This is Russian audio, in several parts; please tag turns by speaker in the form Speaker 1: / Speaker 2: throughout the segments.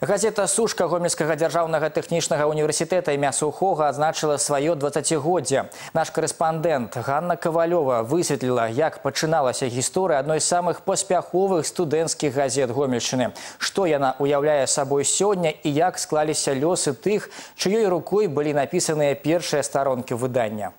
Speaker 1: Газета «Сушка» Гомельскага дзяржаўнага тэхнічнага універсітэта імя Сухога адзначыла сваё 20годдзе. Наш корэспандэнт Ганна Кавалёва высветліла, як пачыналася гісторыя адной з самых паспяховых студэнцкіх газет Гомельшчыны. Што яна уяўляе сабой сёння і як склаліся лёсы тых, чыёй рукой былі напісаныя першыя старонкі выдання.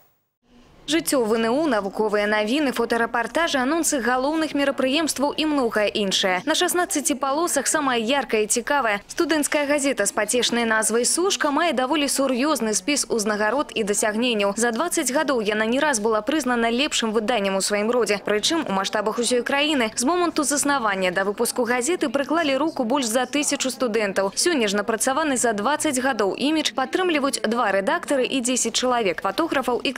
Speaker 2: Жыццё ВНУ, навуковыя навіны, фотарэпартажы, анонсы галоўных мерапрыемстваў і многае іншае. На 16 палосах самая яркая і цікавая. Студэнцкая газета з пацешнай назвай «Сушка» мае даволі сур'ёзны спіс узнагарод і дасягненняў. За 20 гадоў яна не раз была прызнана лепшым выданнем у сваім родзе. Прычым у маштабах усёй краіны з моманту заснавання да выпуску газеты прыклалі руку больш за тысячу студэнтаў. Сёння ж напрацаваны за 20 гадоў імідж падтрымліваюць два рэдактары і 10 чалавек, фотографаў і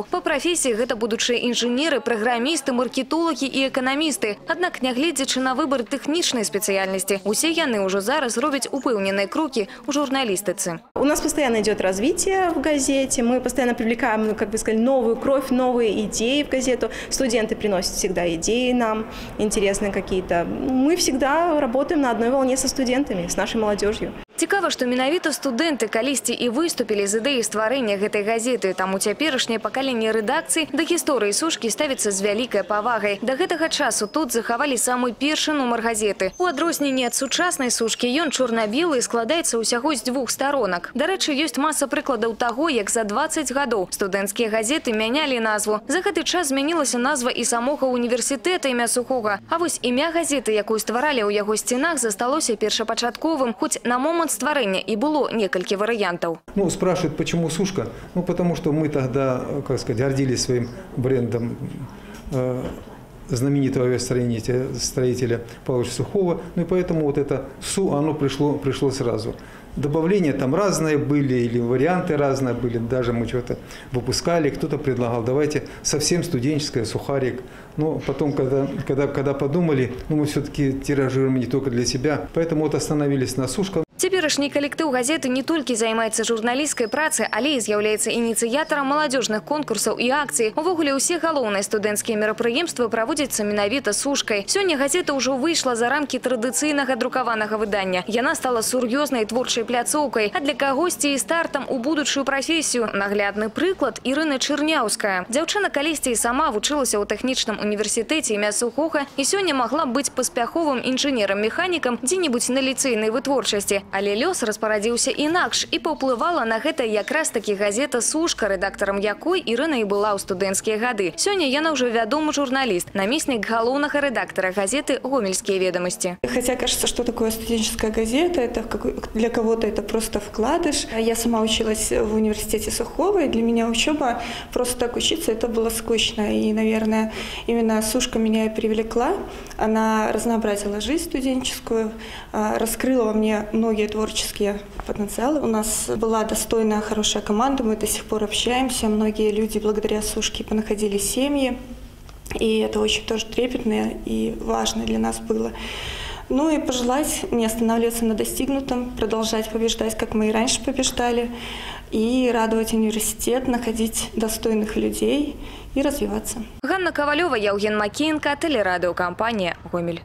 Speaker 2: корэспандэнтаў. По прафесіі гэта будучыя інжынеры, праграмісты, маркетолагі і эканамісты. Аднак нягледзячы на выбор тэхнічнай спецыяльнасці, усе яны ўжо зараз робяць упэўненыя крокі ў журналістыцы.
Speaker 3: У нас постоянно идет развитие в газете, мы постоянно привлекаем, ну, как бы сказали, новую кровь, новые идеи в газету. Студенты приносят всегда идеи нам, интересные какие-то. Мы всегда работаем на одной волне со студентами, с нашей молодежью.
Speaker 2: Цікава, што менавіта студэнты калісьці і выступілі з ідэі стварэння гэтай газеты, таму цяперашняе пакаленне рэдакцыі да гісторыі сушкі ставіцца з вялікай павагай. Да гэтага часу тут захавалі самы першы нумар газеты. У адрозненні ад сучаснай сушкі ён чорна-белы і складаецца ўсяго з дзвюх старонак. Дарэчы, ёсць маса прыкладаў таго, як за 20 гадоў студэнцкія газеты мянялі назву. За гэты час змянілася назва і самога універсітэта імя сухога. А вось імя газеты, якую стваралі ў яго сценах, засталося першапачатковым, хоць на момант стварэння і было некалькі варыянтаў.
Speaker 4: Ну, спрашивают, почему сушка? Ну, потому что мы тогда, как сказать, гордились своим брендом э, знаменитого авиастроителя строителя Павловича Сухого. Ну и поэтому вот это СУ, оно пришло, пришло сразу. Добавления там разные были, или варианты разные были. Даже мы что-то выпускали, кто-то предлагал, давайте совсем студенческое, сухарик. Но потом, когда, когда, когда подумали, ну мы все-таки тиражируем не только для себя, поэтому вот остановились на сушках.
Speaker 2: Цяперашні калектыў газеты не толькі займаецца журналісцкай працай, але і з'яўляецца ініцыятарам маладзёжных конкурсаў і акцый. Увогуле ўсе галоўныя студэнцкія мерапрыемствы праводзяцца менавіта сушкай. Сёння газета ўжо выйшла за рамкі традыцыйнага друкаванага выдання. Яна стала сур'ёзнай творчай пляцоўкай, а для кагосьці і стартам у будучую прафесію. Наглядны прыклад Ірына Чырняўская. Дзяўчына калісьці і сама вучылася ў тэхнічным універсітэце імя Сухога і сёння магла б быць паспяховым інжынерам-механікам дзе-небудзь на ліцэйнай вытворчасці. Але лёс распарадзіўся інакш і паўплывала на гэта якраз такі газета «Сушка», рэдактарам якой Ірына і была ў студэнцкія гады. Сёння яна ўжо вядомы журналіст, намеснік галоўнага рэдактара газеты «Гомельские ведомости».
Speaker 5: Хотя кажется, что такое студенческая газета, это для кого-то это просто вкладыш. Я сама училась в университете Сухого, и для меня учеба просто так учиться, это было скучно. И, наверное, именно «Сушка» меня и привлекла. Она разнообразила жизнь студенческую, раскрыла во мне многие многие творческие потенциалы. У нас была достойная, хорошая команда, мы до сих пор общаемся. Многие люди благодаря Сушке понаходили семьи, и это очень тоже трепетно и важно для нас было. Ну и пожелать не останавливаться на достигнутом, продолжать побеждать, как мы и раньше побеждали, и радовать университет, находить достойных людей и развиваться.
Speaker 2: Ганна Ковалева, Евген Макеенко, телерадиокомпания «Гомель».